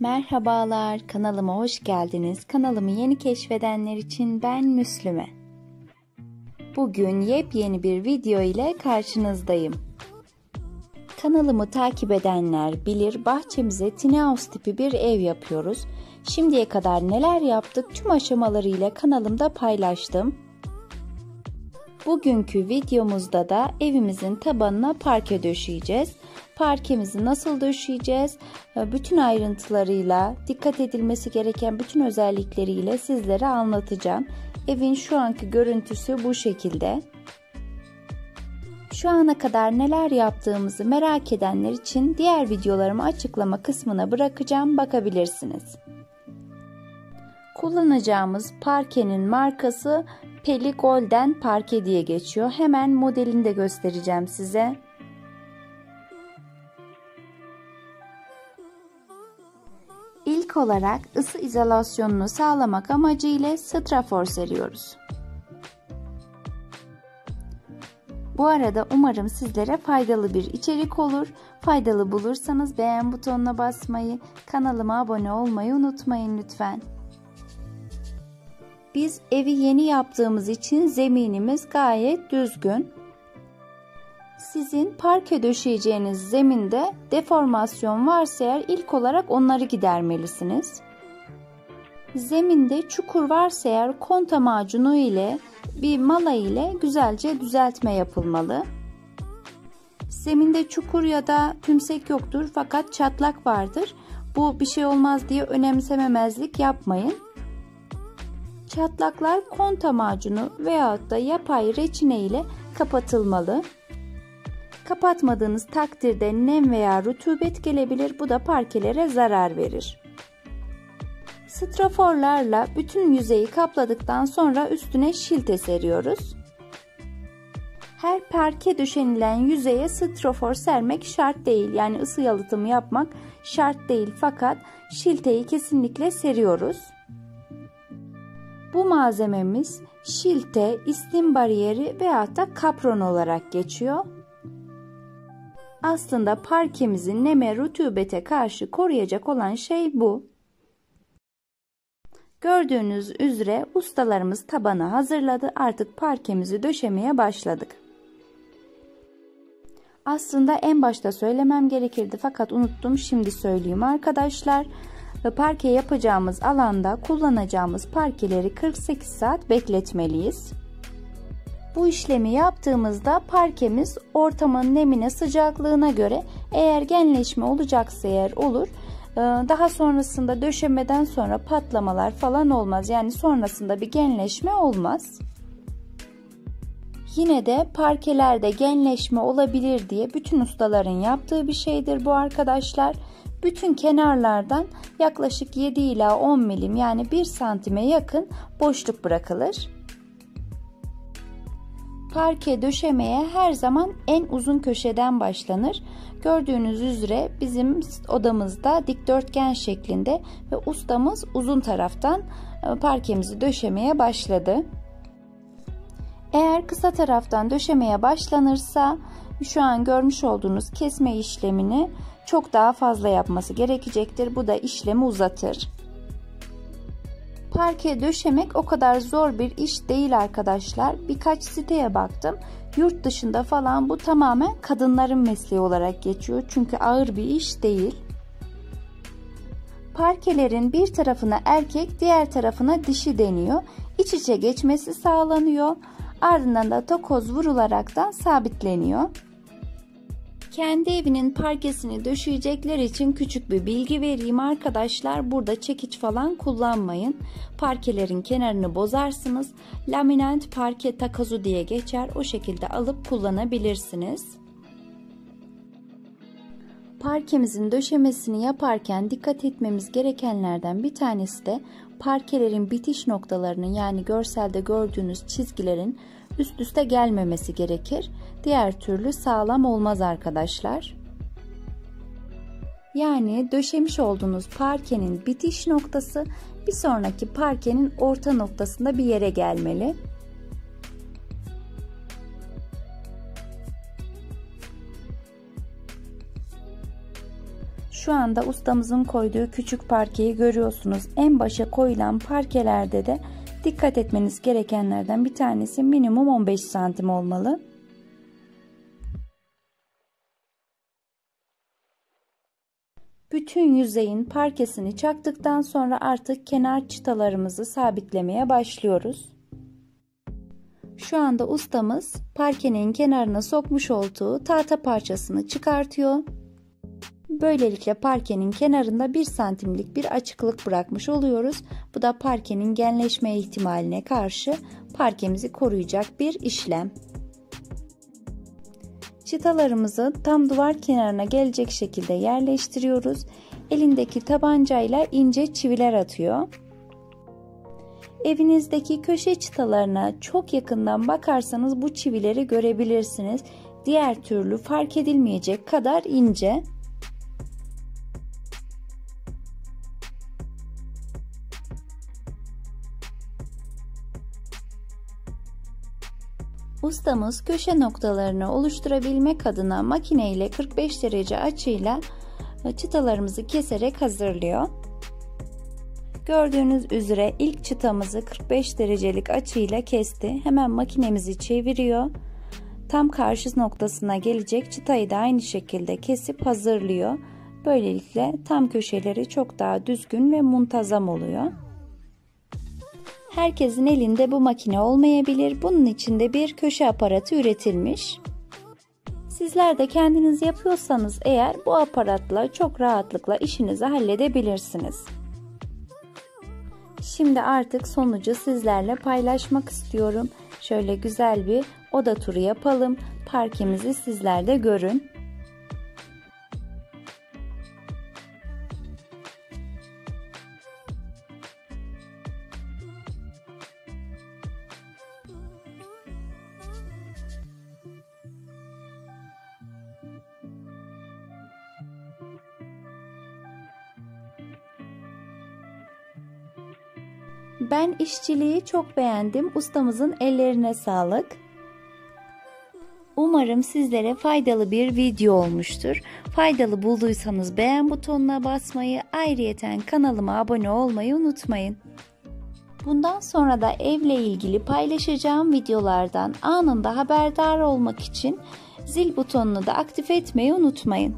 Merhabalar, kanalıma hoş geldiniz. Kanalımı yeni keşfedenler için ben Müslüme. Bugün yepyeni bir video ile karşınızdayım. Kanalımı takip edenler bilir bahçemize tiny house tipi bir ev yapıyoruz. Şimdiye kadar neler yaptık tüm aşamalarıyla kanalımda paylaştım. Bugünkü videomuzda da evimizin tabanına parke döşeyeceğiz. Parkemizi nasıl döşeyeceğiz? Bütün ayrıntılarıyla, dikkat edilmesi gereken bütün özellikleriyle sizlere anlatacağım. Evin şu anki görüntüsü bu şekilde. Şu ana kadar neler yaptığımızı merak edenler için diğer videolarımı açıklama kısmına bırakacağım bakabilirsiniz. Kullanacağımız parkenin markası Peli Golden Parke diye geçiyor. Hemen modelini de göstereceğim size. İlk olarak ısı izolasyonunu sağlamak amacıyla strafor seriyoruz. Bu arada umarım sizlere faydalı bir içerik olur. Faydalı bulursanız beğen butonuna basmayı, kanalıma abone olmayı unutmayın lütfen. Biz evi yeni yaptığımız için zeminimiz gayet düzgün. Sizin parke döşeyeceğiniz zeminde deformasyon varsa eğer ilk olarak onları gidermelisiniz. Zeminde çukur varsa eğer konta macunu ile bir mala ile güzelce düzeltme yapılmalı. Zeminde çukur ya da tümsek yoktur fakat çatlak vardır. Bu bir şey olmaz diye önemsememezlik yapmayın. Çatlaklar konta macunu veyahut da yapay reçine ile kapatılmalı. Kapatmadığınız takdirde nem veya rutubet gelebilir. Bu da parkelere zarar verir. Straforlarla bütün yüzeyi kapladıktan sonra üstüne şilte seriyoruz. Her parke döşenilen yüzeye strafor sermek şart değil. Yani ısı yalıtımı yapmak şart değil fakat şilteyi kesinlikle seriyoruz. Bu malzememiz şilte, istim bariyeri veya da kapron olarak geçiyor. Aslında parkemizin neme rutubete karşı koruyacak olan şey bu. Gördüğünüz üzere ustalarımız tabanı hazırladı. Artık parkemizi döşemeye başladık. Aslında en başta söylemem gerekirdi fakat unuttum şimdi söyleyeyim arkadaşlar. Parke yapacağımız alanda kullanacağımız parkeleri 48 saat bekletmeliyiz. Bu işlemi yaptığımızda parkemiz ortamın nemine sıcaklığına göre eğer genleşme olacaksa eğer olur. Daha sonrasında döşemeden sonra patlamalar falan olmaz. Yani sonrasında bir genleşme olmaz. Yine de parkelerde genleşme olabilir diye bütün ustaların yaptığı bir şeydir bu arkadaşlar. Bütün kenarlardan yaklaşık 7 ila 10 milim yani 1 santime yakın boşluk bırakılır. Parke döşemeye her zaman en uzun köşeden başlanır. Gördüğünüz üzere bizim odamızda dikdörtgen şeklinde ve ustamız uzun taraftan parkemizi döşemeye başladı. Eğer kısa taraftan döşemeye başlanırsa şu an görmüş olduğunuz kesme işlemini çok daha fazla yapması gerekecektir. Bu da işlemi uzatır. Parke döşemek o kadar zor bir iş değil arkadaşlar. Birkaç siteye baktım. Yurt dışında falan bu tamamen kadınların mesleği olarak geçiyor. Çünkü ağır bir iş değil. Parkelerin bir tarafına erkek, diğer tarafına dişi deniyor. İç içe geçmesi sağlanıyor. Ardından da tokoz vurularak da sabitleniyor. Kendi evinin parkesini döşeyecekler için küçük bir bilgi vereyim arkadaşlar. Burada çekiç falan kullanmayın. Parkelerin kenarını bozarsınız. Laminant parke takozu diye geçer. O şekilde alıp kullanabilirsiniz. Parkemizin döşemesini yaparken dikkat etmemiz gerekenlerden bir tanesi de parkelerin bitiş noktalarının yani görselde gördüğünüz çizgilerin üst üste gelmemesi gerekir. Diğer türlü sağlam olmaz arkadaşlar. Yani döşemiş olduğunuz parkenin bitiş noktası bir sonraki parkenin orta noktasında bir yere gelmeli. Şu anda ustamızın koyduğu küçük parkeyi görüyorsunuz. En başa koyulan parkelerde de dikkat etmeniz gerekenlerden bir tanesi minimum 15 santim olmalı. Bütün yüzeyin parkesini çaktıktan sonra artık kenar çıtalarımızı sabitlemeye başlıyoruz. Şu anda ustamız parkenin kenarına sokmuş olduğu tahta parçasını çıkartıyor. Böylelikle parkenin kenarında 1 santimlik bir açıklık bırakmış oluyoruz. Bu da parkenin genleşme ihtimaline karşı parkemizi koruyacak bir işlem. Çıtalarımızı tam duvar kenarına gelecek şekilde yerleştiriyoruz. Elindeki tabancayla ince çiviler atıyor. Evinizdeki köşe çıtalarına çok yakından bakarsanız bu çivileri görebilirsiniz. Diğer türlü fark edilmeyecek kadar ince. Ustamız köşe noktalarını oluşturabilmek adına makine ile 45 derece açıyla çıtalarımızı keserek hazırlıyor. Gördüğünüz üzere ilk çıtamızı 45 derecelik açıyla kesti. Hemen makinemizi çeviriyor. Tam karşı noktasına gelecek çıtayı da aynı şekilde kesip hazırlıyor. Böylelikle tam köşeleri çok daha düzgün ve muntazam oluyor. Herkesin elinde bu makine olmayabilir. Bunun için de bir köşe aparatı üretilmiş. Sizler de kendiniz yapıyorsanız eğer bu aparatla çok rahatlıkla işinizi halledebilirsiniz. Şimdi artık sonucu sizlerle paylaşmak istiyorum. Şöyle güzel bir oda turu yapalım. Parkemizi sizler de görün. Ben işçiliği çok beğendim. Ustamızın ellerine sağlık. Umarım sizlere faydalı bir video olmuştur. Faydalı bulduysanız beğen butonuna basmayı, ayrıyeten kanalıma abone olmayı unutmayın. Bundan sonra da evle ilgili paylaşacağım videolardan anında haberdar olmak için zil butonunu da aktif etmeyi unutmayın.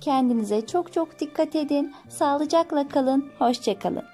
Kendinize çok çok dikkat edin. Sağlıcakla kalın. Hoşçakalın.